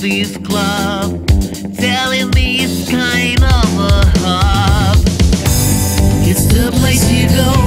this club Telling me it's kind of a hub. It's the place you go